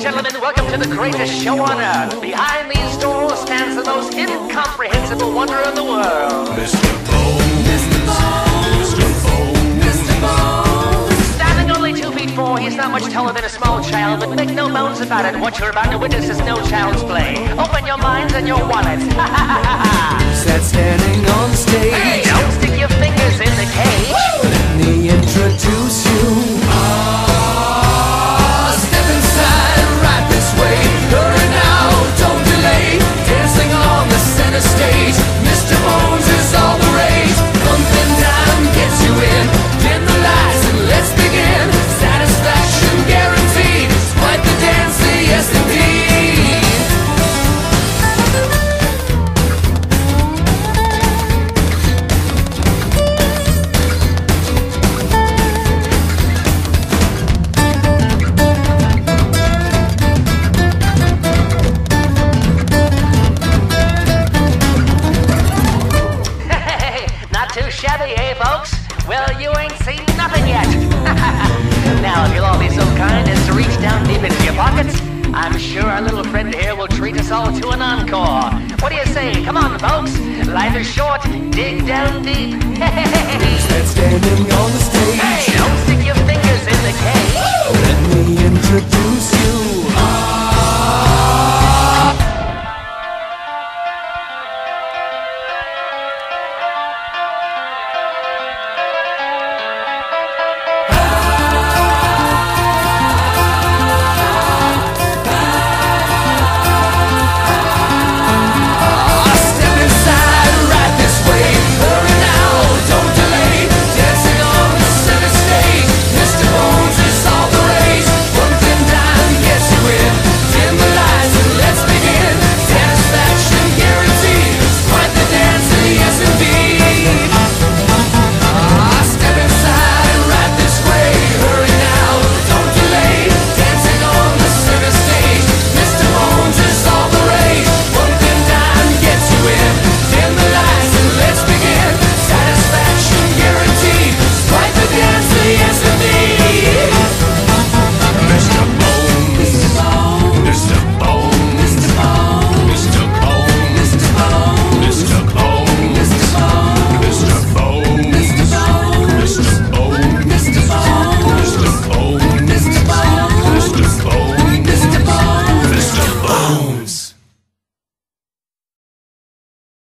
gentlemen, welcome to the greatest show on earth. Behind these doors stands the most incomprehensible wonder in the world. Mr. Bones. Mr. Bones. Mr. Bones. Standing only two feet four, he's not much taller than a small child, but make no bones about it. What you're about to witness is no child's play. Open your minds and your wallets. Well, you ain't seen nothing yet. now, if you'll all be so kind as to reach down deep into your pockets, I'm sure our little friend here will treat us all to an encore. What do you say? Come on, folks. Life is short. Dig down deep. Hey, standing on the stage. don't stick your fingers in the cage.